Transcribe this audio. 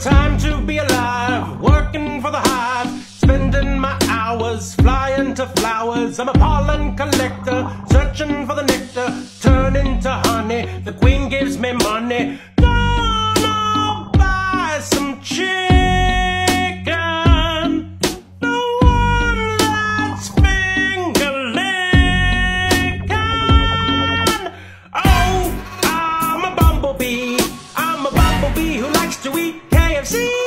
Time to be alive, working for the hive, spending my hours flying to flowers. I'm a pollen collector, searching for the nectar, turning to honey. The queen gives me money. Gonna buy some chicken. The one that's finger licking. Oh, I'm a bumblebee see.